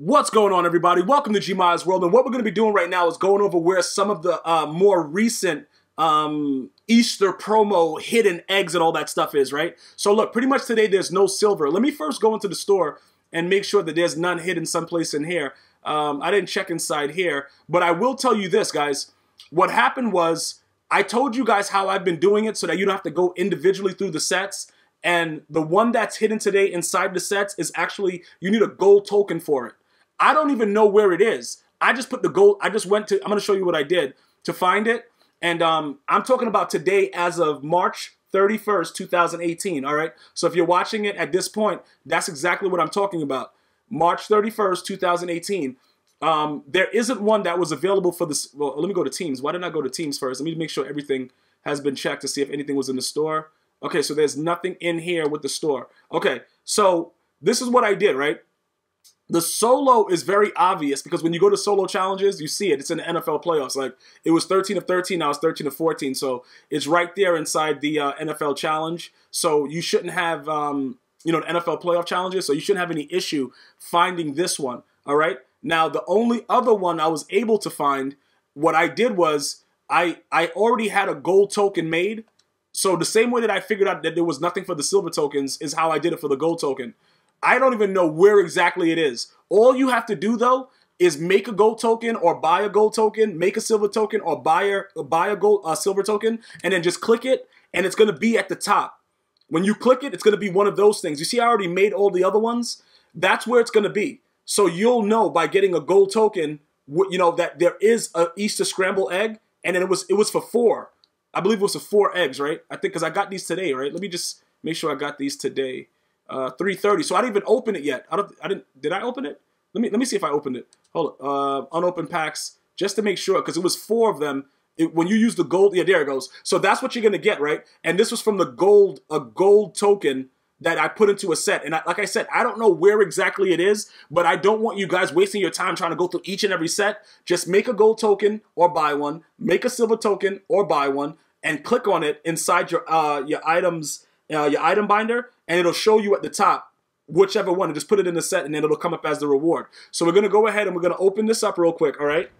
What's going on, everybody? Welcome to Gmias World. And what we're going to be doing right now is going over where some of the uh, more recent um, Easter promo hidden eggs and all that stuff is, right? So, look, pretty much today there's no silver. Let me first go into the store and make sure that there's none hidden someplace in here. Um, I didn't check inside here, but I will tell you this, guys. What happened was I told you guys how I've been doing it so that you don't have to go individually through the sets. And the one that's hidden today inside the sets is actually, you need a gold token for it. I don't even know where it is. I just put the gold, I just went to, I'm going to show you what I did to find it. And um, I'm talking about today as of March 31st, 2018. All right. So if you're watching it at this point, that's exactly what I'm talking about. March 31st, 2018. Um, there isn't one that was available for this. Well, let me go to Teams. Why didn't I go to Teams first? Let me make sure everything has been checked to see if anything was in the store. Okay, so there's nothing in here with the store. Okay, so this is what I did, right? The solo is very obvious because when you go to solo challenges, you see it. It's in the NFL playoffs. Like it was 13 of 13, now it's 13 of 14. So it's right there inside the uh, NFL challenge. So you shouldn't have, um, you know, NFL playoff challenges. So you shouldn't have any issue finding this one. All right. Now the only other one I was able to find, what I did was I I already had a gold token made. So the same way that I figured out that there was nothing for the silver tokens is how I did it for the gold token. I don't even know where exactly it is. All you have to do though is make a gold token or buy a gold token, make a silver token or buy a buy a gold a silver token, and then just click it, and it's gonna be at the top. When you click it, it's gonna be one of those things. You see, I already made all the other ones. That's where it's gonna be. So you'll know by getting a gold token, you know that there is a Easter scramble egg, and then it was it was for four. I believe it was for four eggs, right? I think because I got these today, right? Let me just make sure I got these today uh, 3:30. So I didn't even open it yet. I don't. I didn't. Did I open it? Let me let me see if I opened it. Hold on. Uh, unopened packs just to make sure because it was four of them. It, when you use the gold, yeah, there it goes. So that's what you're gonna get, right? And this was from the gold, a gold token that I put into a set. And I, like I said, I don't know where exactly it is, but I don't want you guys wasting your time trying to go through each and every set. Just make a gold token or buy one, make a silver token or buy one, and click on it inside your uh, your items, uh, your item binder, and it'll show you at the top whichever one and just put it in the set and then it'll come up as the reward. So we're gonna go ahead and we're gonna open this up real quick, all right?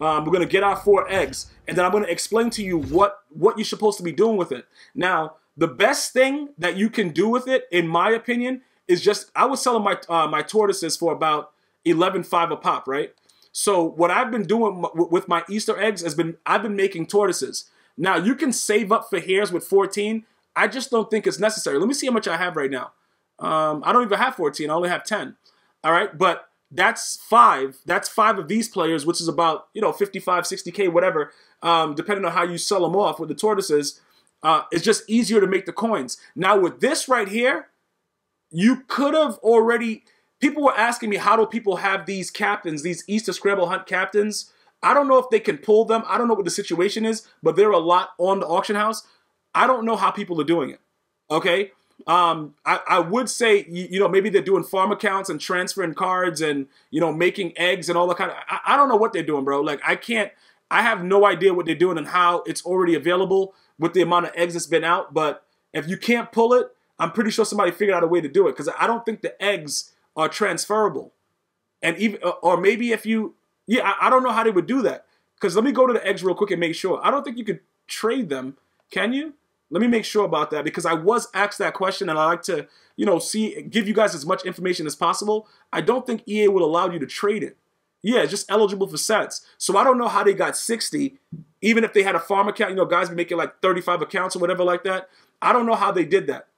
Um, we're gonna get our four eggs and then I'm gonna explain to you what what you're supposed to be doing with it. Now, the best thing that you can do with it, in my opinion, is just I was selling my uh, my tortoises for about 11.5 a pop, right? So what I've been doing with my Easter eggs has been I've been making tortoises. Now you can save up for hares with 14 I just don't think it's necessary. Let me see how much I have right now. Um, I don't even have 14. I only have 10. All right, but that's five. That's five of these players, which is about you know 55, 60k, whatever, um, depending on how you sell them off with the tortoises. Uh, it's just easier to make the coins. Now with this right here, you could have already. People were asking me how do people have these captains, these Easter Scramble Hunt captains. I don't know if they can pull them. I don't know what the situation is, but they're a lot on the auction house. I don't know how people are doing it. Okay. Um, I, I would say, you, you, know, maybe they're doing farm accounts and transferring cards and, you know, making eggs and all that kind of, I, I don't know what they're doing, bro. Like, I can't, I have no idea what they're doing and how it's already available with the amount of eggs that's been out. But if you can't pull it, I'm pretty sure somebody figured out a way to do it because I don't think the eggs are transferable. And even, or maybe if you, yeah, I, I don't know how they would do that. Because let me go to the eggs real quick and make sure. I don't think you could trade them. Can you? Let me make sure about that because I was asked that question and I like to, you know, see give you guys as much information as possible. I don't think EA will allow you to trade it. Yeah, just eligible for sets. So I don't know how they got 60, even if they had a farm account. You know, guys be making like 35 accounts or whatever like that. I don't know how they did that.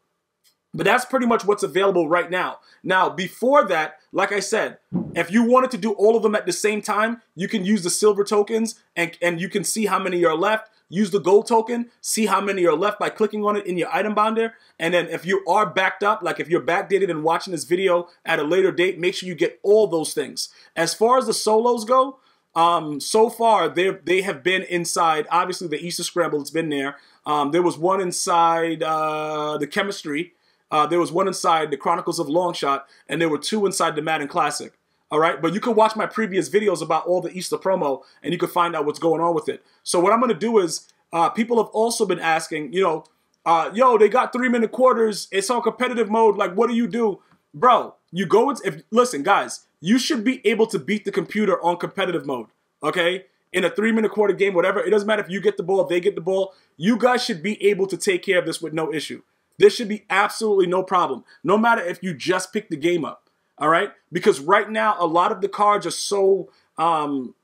But that's pretty much what's available right now. Now, before that, like I said, if you wanted to do all of them at the same time, you can use the silver tokens and, and you can see how many are left use the gold token, see how many are left by clicking on it in your item binder. And then if you are backed up, like if you're backdated and watching this video at a later date, make sure you get all those things. As far as the solos go, um, so far they they have been inside. Obviously, the Easter Scramble has been there. Um, there was one inside uh, the Chemistry. Uh, there was one inside the Chronicles of Longshot, and there were two inside the Madden Classic. All right, but you can watch my previous videos about all the Easter promo and you can find out what's going on with it. So what I'm going to do is, uh, people have also been asking, you know, uh, yo, they got three minute quarters. It's on competitive mode. Like, what do you do? Bro, you go, if listen, guys, you should be able to beat the computer on competitive mode, okay? In a three minute quarter game, whatever, it doesn't matter if you get the ball, if they get the ball. You guys should be able to take care of this with no issue. This should be absolutely no problem, no matter if you just pick the game up, all right? Because right now, a lot of the cards are so, um,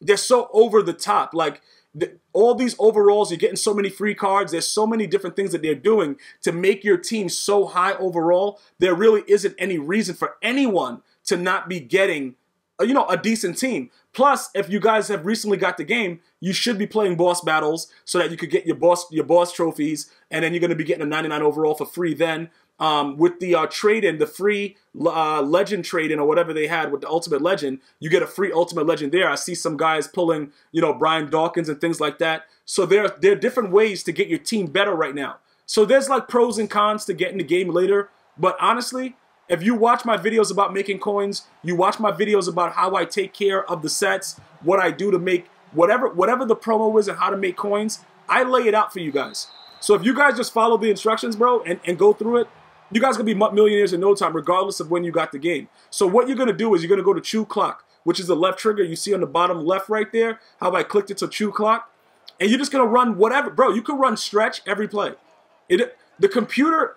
they're so over the top. Like, the, all these overalls, you're getting so many free cards. There's so many different things that they're doing to make your team so high overall. There really isn't any reason for anyone to not be getting, uh, you know, a decent team. Plus, if you guys have recently got the game, you should be playing boss battles so that you could get your boss your boss trophies, and then you're going to be getting a 99 overall for free. Then um, with the uh, trade in, the free uh, legend trade in, or whatever they had with the Ultimate Legend, you get a free Ultimate Legend there. I see some guys pulling, you know, Brian Dawkins and things like that. So there, there are different ways to get your team better right now. So there's like pros and cons to getting the game later. But honestly, if you watch my videos about making coins, you watch my videos about how I take care of the sets, what I do to make whatever whatever the promo is and how to make coins, I lay it out for you guys. So if you guys just follow the instructions, bro, and, and go through it, you guys gonna be millionaires in no time, regardless of when you got the game. So what you're gonna do is you're gonna go to Chew Clock, which is the left trigger you see on the bottom left right there. How I clicked it to Chew Clock, and you're just gonna run whatever, bro. You can run stretch every play. It the computer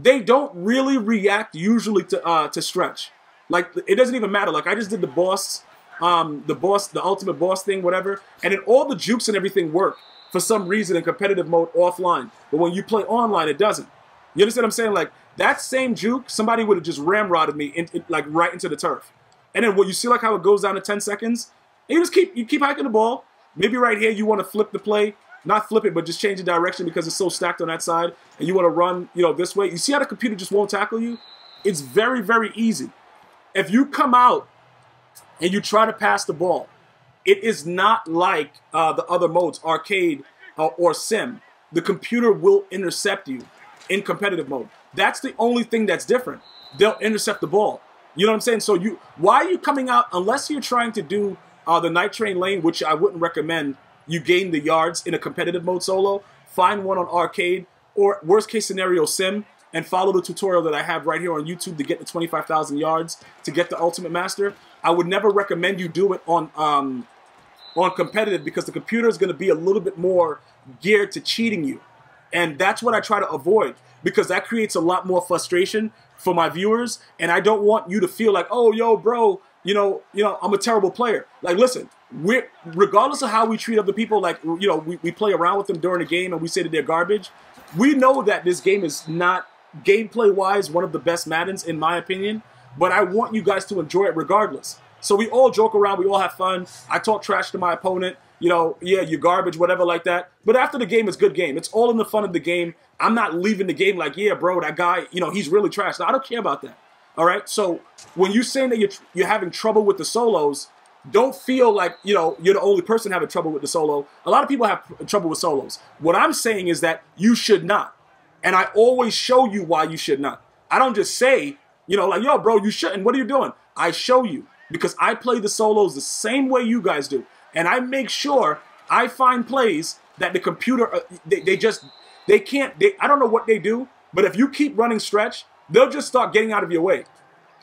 they don't really react usually to uh, to stretch. Like it doesn't even matter. Like I just did the boss, um, the boss, the ultimate boss thing, whatever, and then all the jukes and everything work for some reason in competitive mode offline. But when you play online, it doesn't. You understand what I'm saying? Like that same juke, somebody would have just ramrodded me in, in, like right into the turf. And then what you see like how it goes down to 10 seconds, and you just keep you keep hiking the ball. Maybe right here you want to flip the play, not flip it, but just change the direction because it's so stacked on that side, and you want to run, you know, this way. You see how the computer just won't tackle you? It's very, very easy. If you come out and you try to pass the ball, it is not like uh, the other modes, arcade uh, or sim. The computer will intercept you in competitive mode. That's the only thing that's different. They'll intercept the ball. You know what I'm saying? So you, why are you coming out unless you're trying to do uh, the Night Train Lane, which I wouldn't recommend you gain the yards in a competitive mode solo, find one on arcade, or worst case scenario sim, and follow the tutorial that I have right here on YouTube to get the 25,000 yards to get the Ultimate Master. I would never recommend you do it on um, on competitive because the computer is going to be a little bit more geared to cheating you. And that's what I try to avoid because that creates a lot more frustration for my viewers. And I don't want you to feel like, oh, yo, bro, you know, you know, I'm a terrible player. Like, listen, we're regardless of how we treat other people, like you know, we, we play around with them during the game and we say that they're garbage. We know that this game is not gameplay wise one of the best Maddens in my opinion, but I want you guys to enjoy it regardless. So we all joke around, we all have fun. I talk trash to my opponent, you know, yeah, you garbage, whatever like that. But after the game, it's good game. It's all in the fun of the game. I'm not leaving the game like, yeah, bro, that guy, you know, he's really trash. I don't care about that. All right. So when you're saying that you're you're having trouble with the solos, don't feel like you know you're the only person having trouble with the solo. A lot of people have trouble with solos. What I'm saying is that you should not, and I always show you why you should not. I don't just say, you know, like yo, bro, you shouldn't. What are you doing? I show you because I play the solos the same way you guys do, and I make sure I find plays that the computer uh, they, they just they can't. They, I don't know what they do, but if you keep running stretch, they'll just start getting out of your way.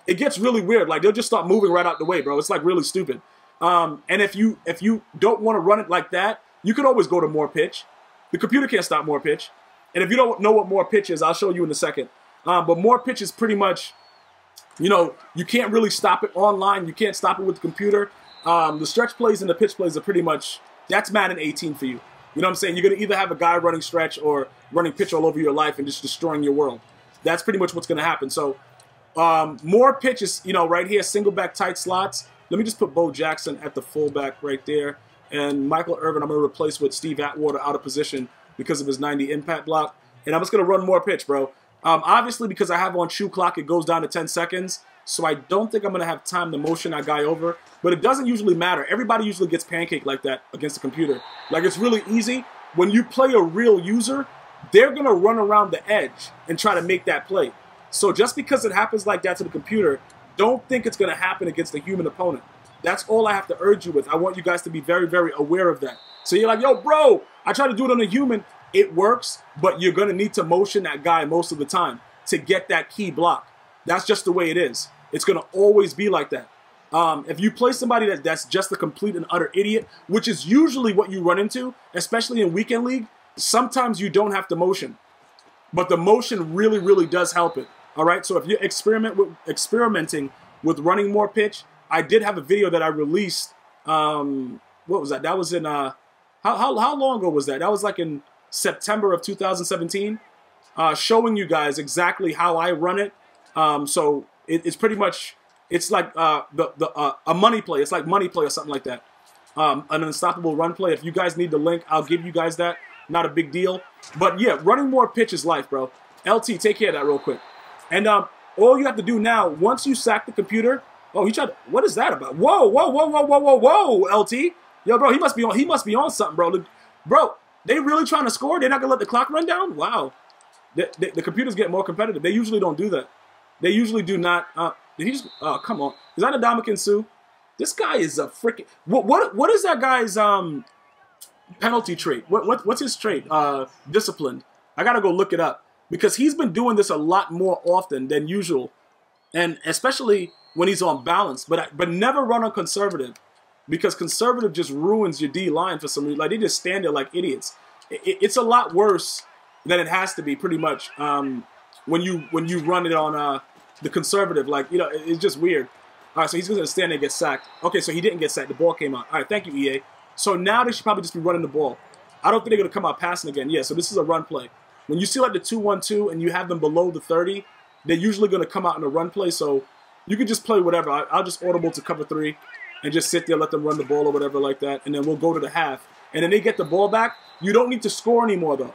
It gets really weird. Like they'll just start moving right out the way, bro. It's like really stupid. Um, and if you if you don't want to run it like that, you can always go to more pitch. The computer can't stop more pitch. And if you don't know what more pitch is, I'll show you in a second. Um, but more pitch is pretty much, you know, you can't really stop it online. You can't stop it with the computer. Um, the stretch plays and the pitch plays are pretty much, that's Madden 18 for you. You know what I'm saying? You're to either have a guy running stretch or running pitch all over your life and just destroying your world. That's pretty much what's going to happen. So um, more pitches, you know, right here, single back tight slots. Let me just put Bo Jackson at the fullback right there. And Michael Irvin, I'm to replace with Steve Atwater out of position because of his 90 impact block. And I'm just going to run more pitch, bro. Um, obviously, because I have on Chew Clock, it goes down to 10 seconds. So I don't think I'm going to have time to motion that guy over. But it doesn't usually matter. Everybody usually gets pancaked like that against the computer. Like, it's really easy. When you play a real user, they're going to run around the edge and try to make that play. So just because it happens like that to the computer, don't think it's going to happen against a human opponent. That's all I have to urge you with. I want you guys to be very, very aware of that. So you're like, yo, bro, I try to do it on a human. It works, but you're going to need to motion that guy most of the time to get that key block. That's just the way it is. It's going to always be like that. Um, if you play somebody that, that's just a complete and utter idiot, which is usually what you run into, especially in weekend league, sometimes you don't have to motion, but the motion really, really does help it. All right. So if you're experiment with experimenting with running more pitch, I did have a video that I released. Um, what was that? That was in uh, how how how long ago was that? That was like in September of 2017, uh, showing you guys exactly how I run it. Um, so it, it's pretty much it's like uh, the the uh, a money play. It's like money play or something like that. Um, an unstoppable run play. If you guys need the link, I'll give you guys that. Not a big deal. But yeah, running more pitch is life, bro. LT, take care of that real quick. And um, all you have to do now, once you sack the computer, oh, he tried. What is that about? Whoa, whoa, whoa, whoa, whoa, whoa, whoa, LT. Yo, bro, he must be on. He must be on something, bro. Bro, they really trying to score. They're not gonna let the clock run down. Wow. The, the, the computers get more competitive. They usually don't do that. They usually do not. Uh, did he just? Oh, come on. Is that a Ndamukong Suh? This guy is a freaking. What what what is that guy's um penalty trait? What what what's his trait? Uh, disciplined. I gotta go look it up because he's been doing this a lot more often than usual, and especially when he's on balance. But but never run on conservative because conservative just ruins your D line for some reason. Like they just stand there like idiots. It, it's a lot worse than it has to be, pretty much. Um, when you when you run it on uh, the conservative, like you know, it's just weird. All right, so he's going to stand there and get sacked. Okay, so he didn't get sacked. The ball came out. All right, thank you, EA. So now they should probably just be running the ball. I don't think they're going to come out passing again. Yeah, so this is a run play. When you see like the 2-1-2 and you have them below the 30, they're usually going to come out in a run play. So you can just play whatever. I'll just audible to cover three and just sit there, let them run the ball or whatever like that. And then we'll go to the half. And then they get the ball back. You don't need to score anymore, though.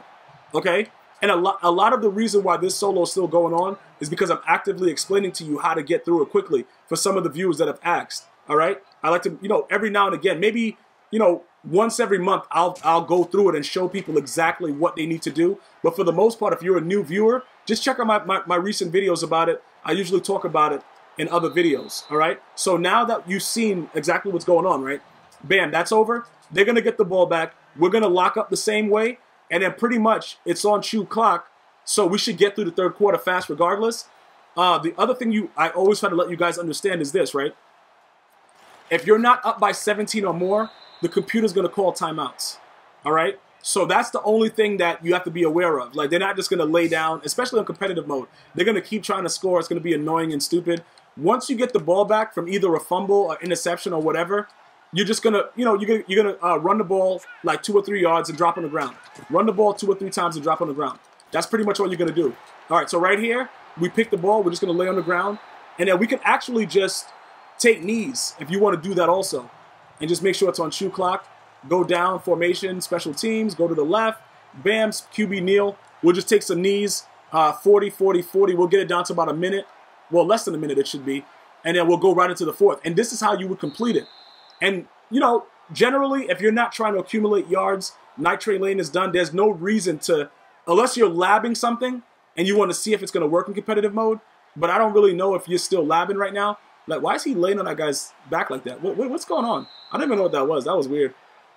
Okay? And a lot, a lot of the reason why this solo is still going on is because I'm actively explaining to you how to get through it quickly for some of the viewers that have asked. All right, I like to, you know, every now and again, maybe, you know, once every month, I'll I'll go through it and show people exactly what they need to do. But for the most part, if you're a new viewer, just check out my, my, my recent videos about it. I usually talk about it in other videos. All right. So now that you've seen exactly what's going on, right? Bam, that's over. They're gonna get the ball back. We're gonna lock up the same way and then pretty much it's on chew clock. So we should get through the third quarter fast regardless. Uh, the other thing you I always try to let you guys understand is this, right? If you're not up by 17 or more, the computer's going to call timeouts. All right? So that's the only thing that you have to be aware of. Like, they're not just going to lay down, especially in competitive mode. They're going to keep trying to score. It's going to be annoying and stupid. Once you get the ball back from either a fumble or interception or whatever, you're just gonna, you know, you're gonna you're gonna uh, run the ball like two or three yards and drop on the ground. Run the ball two or three times and drop on the ground. That's pretty much what you're gonna do. All right, so right here, we pick the ball. We're just gonna lay on the ground, and then we can actually just take knees if you want to do that also, and just make sure it's on chew clock. Go down formation, special teams. Go to the left. Bams, QB kneel. We'll just take some knees. Uh, 40, 40, 40. We'll get it down to about a minute. Well, less than a minute it should be. And then we'll go right into the fourth. And this is how you would complete it. And, you know, generally, if you're not trying to accumulate yards, Night Train Lane is done. There's no reason to, unless you're labbing something and you want to see if it's going to work in competitive mode. But I don't really know if you're still labbing right now. Like, why is he laying on that guy's back like that? What, what's going on? I don't even know what that was. That was weird.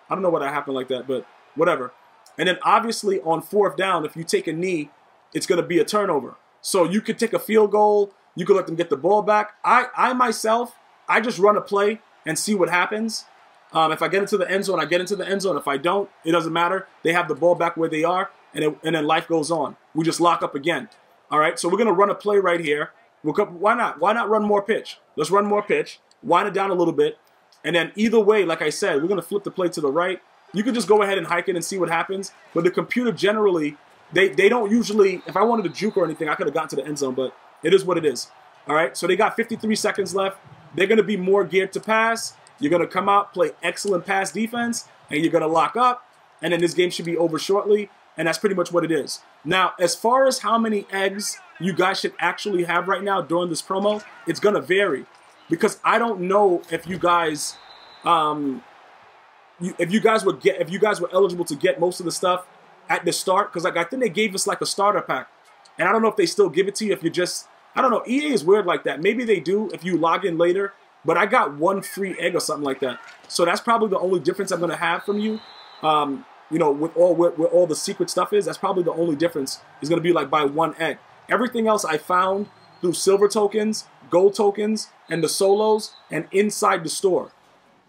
I don't know why that happened like that, but whatever. And then obviously on fourth down, if you take a knee, it's going to be a turnover. So you could take a field goal. You could let them get the ball back. I, I myself, I just run a play and see what happens. Um, if I get into the end zone, I get into the end zone. If I don't, it doesn't matter. They have the ball back where they are, and, it, and then life goes on. We just lock up again. All right, so we're going to run a play right here. We'll come, why not? Why not run more pitch? Let's run more pitch, wind it down a little bit, and then either way, like I said, we're going to flip the play to the right. You can just go ahead and hike it and see what happens. But the computer generally, they, they don't usually, if I wanted to juke or anything, I could have gotten to the end zone, but it is what it is. All right, so they got 53 seconds left. They're going to be more geared to pass. You're going to come out, play excellent pass defense, and you're going to lock up. And then this game should be over shortly. And that's pretty much what it is. Now, as far as how many eggs you guys should actually have right now during this promo, it's going to vary. Because I don't know if you guys, um, you, if you guys would get, if you guys were eligible to get most of the stuff at the start. Because like I think they gave us like a starter pack, and I don't know if they still give it to you if you just I don't know. EA is weird like that. Maybe they do if you log in later, but I got one free egg or something like that. So that's probably the only difference I'm going to have from you. Um, you know, with all with all the secret stuff is, that's probably the only difference is going to be like by one egg. Everything else I found through silver tokens, gold tokens and the solos and inside the store.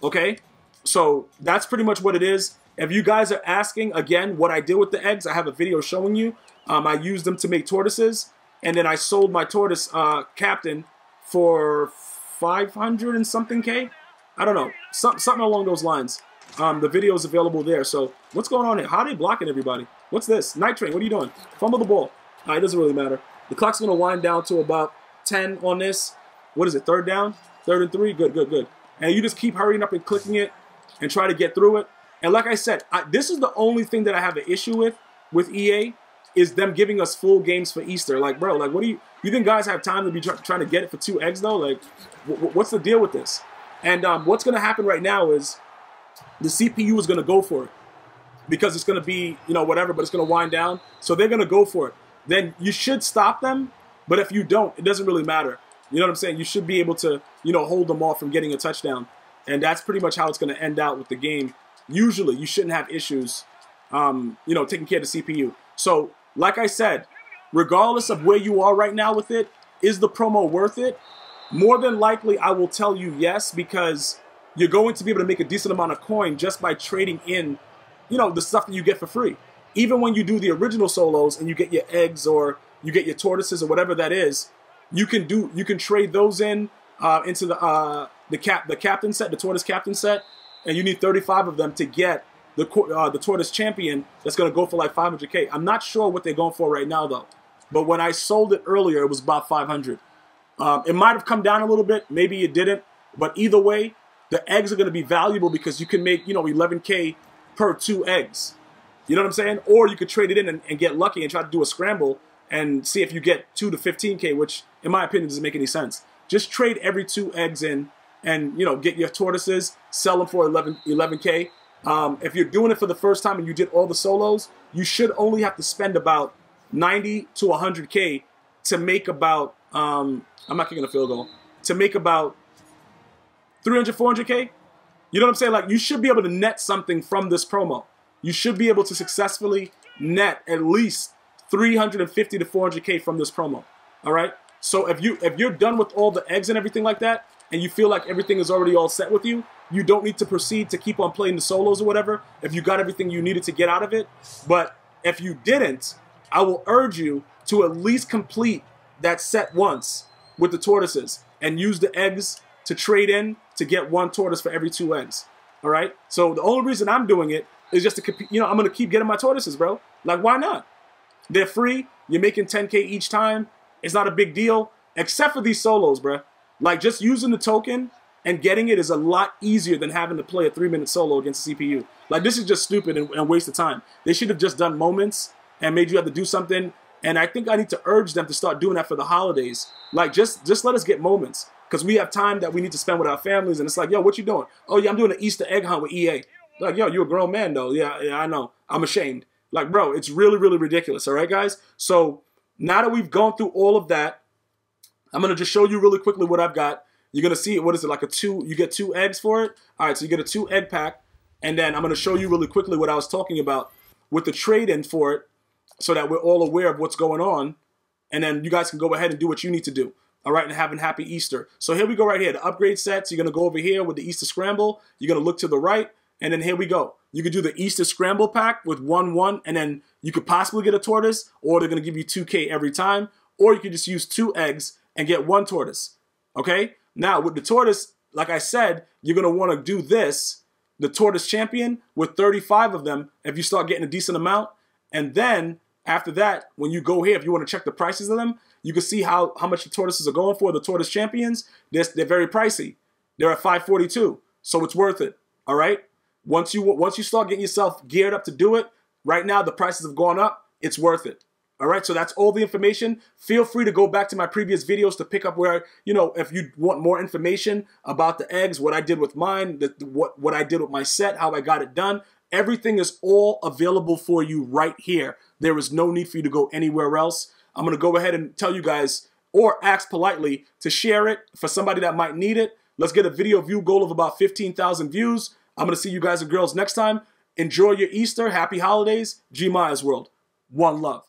Okay? So that's pretty much what it is. If you guys are asking, again, what I did with the eggs, I have a video showing you. Um, I used them to make tortoises, and then I sold my tortoise uh, captain for 500 and something K. I don't know, Some, something along those lines. Um, the video is available there. So what's going on here? How are they blocking everybody? What's this? Night Train, what are you doing? Fumble the ball. it doesn't really matter. The clock's going to wind down to about 10 on this. What is it, third down? Third and three? Good, good, good. And you just keep hurrying up and clicking it and try to get through it. And like I said, I, this is the only thing that I have an issue with with EA is them giving us full games for Easter. Like, bro, like, what do you you think guys have time to be try, trying to get it for two eggs though? Like, what's the deal with this? And um, what's going to happen right now is the CPU is going to go for it because it's going to be you know whatever, but it's going to wind down. So they're going to go for it. Then you should stop them. But if you don't, it doesn't really matter. You know what I'm saying? You should be able to, you know, hold them off from getting a touchdown. And that's pretty much how it's going to end out with the game usually you shouldn't have issues, um, you know, taking care of the CPU. So, like I said, regardless of where you are right now with it, is the promo worth it? More than likely, I will tell you yes, because you're going to be able to make a decent amount of coin just by trading in, you know, the stuff that you get for free. Even when you do the original solos and you get your eggs or you get your tortoises or whatever that is, you can do you can trade those in uh, into the uh, the cap the captain set, the tortoise captain set, and you need 35 of them to get the uh, the tortoise champion that's going to go for like 500k. I'm not sure what they're going for right now though, but when I sold it earlier, it was about 500. Um, it might have come down a little bit, maybe it didn't, but either way, the eggs are going to be valuable because you can make you know 11k per two eggs. You know what I'm saying? Or you could trade it in and, and get lucky and try to do a scramble and see if you get two to 15k, which in my opinion doesn't make any sense. Just trade every two eggs in and you know get your tortoises, sell them for 11 11k. Um, if you're doing it for the first time and you did all the solos, you should only have to spend about 90 to 100k to make about um, I'm not kicking a field goal to make about 300 400k. You know what I'm saying? Like you should be able to net something from this promo. You should be able to successfully net at least 350 to 400k from this promo. All right. So if you if you're done with all the eggs and everything like that, and you feel like everything is already all set with you, you don't need to proceed to keep on playing the solos or whatever if you got everything you needed to get out of it. But if you didn't, I will urge you to at least complete that set once with the tortoises and use the eggs to trade in to get one tortoise for every two eggs. All right. So the only reason I'm doing it is just to compete. You know, I'm gonna keep getting my tortoises, bro. Like, why not? They're free. You're making 10k each time. It's not a big deal, except for these solos, bro. Like just using the token and getting it is a lot easier than having to play a three minute solo against the CPU. Like this is just stupid and, and waste of time. They should have just done moments and made you have to do something. And I think I need to urge them to start doing that for the holidays. Like just just let us get moments because we have time that we need to spend with our families. And it's like, yo, what you doing? Oh yeah, I'm doing an Easter egg hunt with EA. Like, yo, you're a grown man though. Yeah, yeah, I know. I'm ashamed. Like, bro, it's really, really ridiculous. All right, guys. So now that we've gone through all of that, I'm going to just show you really quickly what I've got. You're to see, what is it, like a two, you get two eggs for it? All right, so you get a two egg pack. And then I'm to show you really quickly what I was talking about with the trade-in for it so that we're all aware of what's going on. And then you guys can go ahead and do what you need to do. All right, and have a happy Easter. So here we go right here. The upgrade sets, you're to go over here with the Easter Scramble. You're to look to the right, and then here we go. You could do the Easter Scramble pack with 1-1, and then you could possibly get a tortoise, or they're to give you 2K every time. Or you could just use two eggs and get one tortoise. Okay? Now, with the tortoise, like I said, you're going to want to do this, the tortoise champion, with 35 of them if you start getting a decent amount. And then after that, when you go here, if you want to check the prices of them, you can see how, how much the tortoises are going for. The tortoise champions, they're, they're very pricey. They're at 542, so it's worth it. All right. Once you once you start getting yourself geared up to do it, right now the prices have gone up. It's worth it. All right, so that's all the information. Feel free to go back to my previous videos to pick up where, you know, if you want more information about the eggs, what I did with mine, the, what, what I did with my set, how I got it done. Everything is all available for you right here. There is no need for you to go anywhere else. I'm going to go ahead and tell you guys or ask politely to share it for somebody that might need it. Let's get a video view goal of about 15,000 views. I'm going to see you guys and girls next time. Enjoy your Easter. Happy holidays. Gmias World. One love.